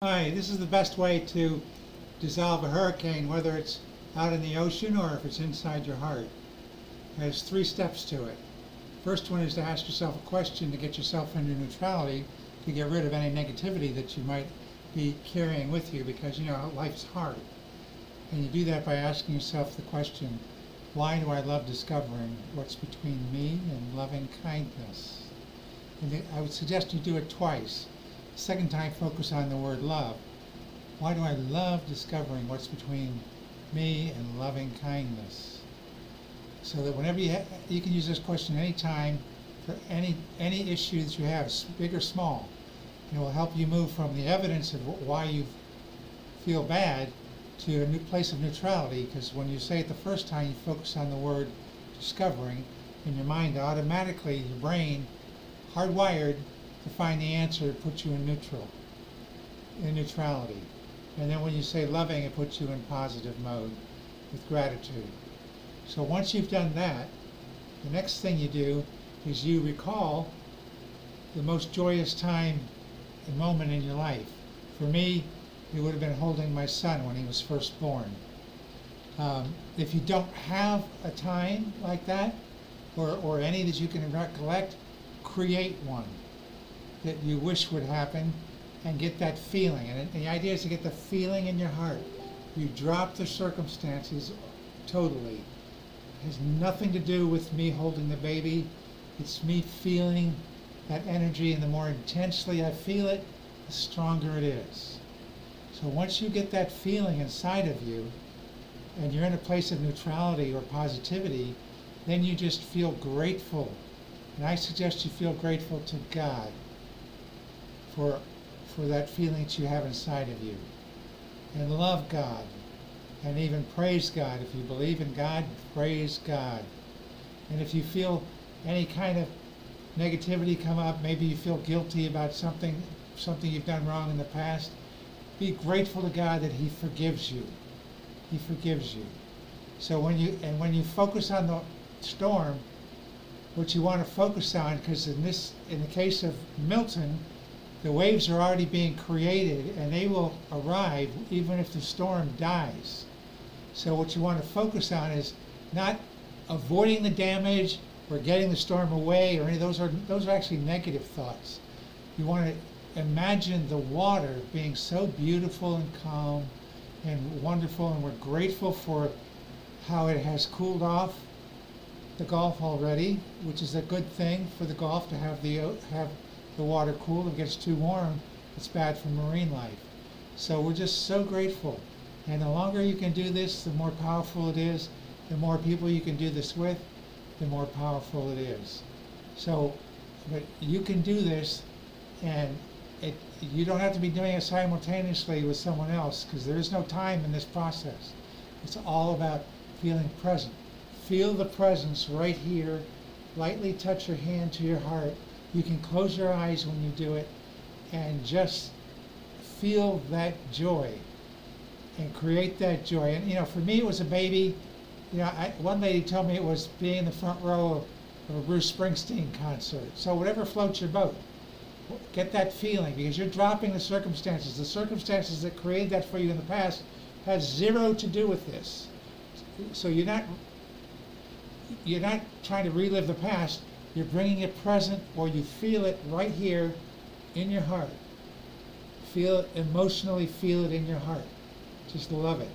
Hi, this is the best way to dissolve a hurricane, whether it's out in the ocean or if it's inside your heart. There's three steps to it. First one is to ask yourself a question to get yourself into neutrality, to get rid of any negativity that you might be carrying with you because you know life's hard. And you do that by asking yourself the question, why do I love discovering what's between me and loving kindness? And I would suggest you do it twice. Second time, focus on the word love. Why do I love discovering what's between me and loving kindness? So that whenever you you can use this question anytime for any any issue that you have, big or small. It will help you move from the evidence of why you feel bad to a new place of neutrality. Because when you say it the first time, you focus on the word discovering, and your mind automatically, your brain, hardwired to find the answer, it puts you in neutral, in neutrality. And then when you say loving, it puts you in positive mode with gratitude. So once you've done that, the next thing you do is you recall the most joyous time and moment in your life. For me, it would have been holding my son when he was first born. Um, if you don't have a time like that, or, or any that you can recollect, create one that you wish would happen and get that feeling. And the idea is to get the feeling in your heart. You drop the circumstances totally. It has nothing to do with me holding the baby. It's me feeling that energy, and the more intensely I feel it, the stronger it is. So once you get that feeling inside of you, and you're in a place of neutrality or positivity, then you just feel grateful. And I suggest you feel grateful to God for, for that feeling that you have inside of you. And love God. And even praise God. If you believe in God, praise God. And if you feel any kind of negativity come up, maybe you feel guilty about something, something you've done wrong in the past, be grateful to God that He forgives you. He forgives you. So when you and when you focus on the storm, what you want to focus on, because in this, in the case of Milton, the waves are already being created and they will arrive even if the storm dies. So what you want to focus on is not avoiding the damage or getting the storm away or any of those are those are actually negative thoughts. You want to imagine the water being so beautiful and calm and wonderful and we're grateful for how it has cooled off the Gulf already, which is a good thing for the Gulf to have the have the water cool. It gets too warm, it's bad for marine life. So we're just so grateful. And the longer you can do this, the more powerful it is. The more people you can do this with, the more powerful it is. So, but you can do this, and it, you don't have to be doing it simultaneously with someone else because there is no time in this process. It's all about feeling present. Feel the presence right here. Lightly touch your hand to your heart you can close your eyes when you do it and just feel that joy and create that joy. And, you know, for me, it was a baby. You know, I, one lady told me it was being in the front row of, of a Bruce Springsteen concert. So whatever floats your boat, get that feeling because you're dropping the circumstances. The circumstances that created that for you in the past has zero to do with this. So you're not you're not trying to relive the past. You're bringing it present or you feel it right here in your heart. Feel it, emotionally feel it in your heart. Just love it.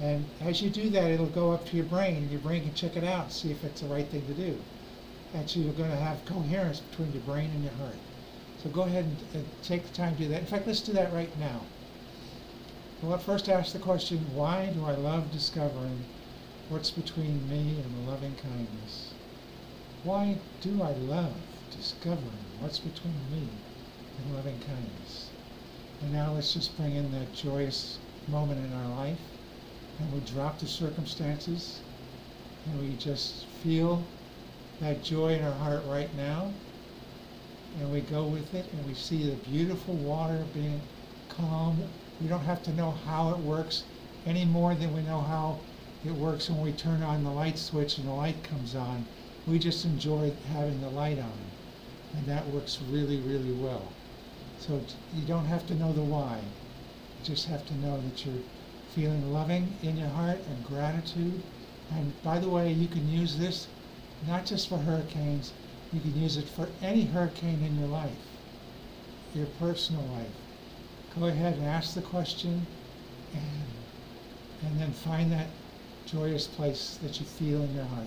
And as you do that, it'll go up to your brain, and your brain can check it out and see if it's the right thing to do. And so you're going to have coherence between your brain and your heart. So go ahead and, and take the time to do that. In fact, let's do that right now. Well, first ask the question, why do I love discovering what's between me and the loving kindness? Why do I love discovering what's between me and loving kindness? And now let's just bring in that joyous moment in our life and we drop the circumstances and we just feel that joy in our heart right now and we go with it and we see the beautiful water being calm. We don't have to know how it works any more than we know how it works when we turn on the light switch and the light comes on. We just enjoy having the light on. And that works really, really well. So you don't have to know the why. You just have to know that you're feeling loving in your heart and gratitude. And by the way, you can use this not just for hurricanes, you can use it for any hurricane in your life, your personal life. Go ahead and ask the question and, and then find that joyous place that you feel in your heart.